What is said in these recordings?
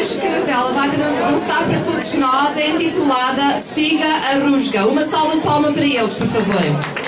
mais que novela vai dançar para todos nós é intitulada Siga a Rusga. Uma salva de palma para eles, por favor.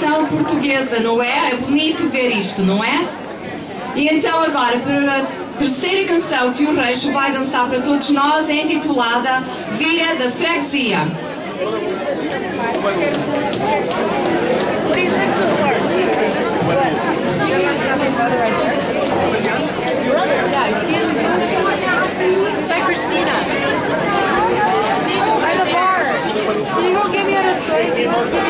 Tradição portuguesa, não é? É bonito ver isto, não é? E então agora, para a terceira canção que o Reixo vai dançar para todos nós, é intitulada Vira da Freguesia. Bar. Can you go get me out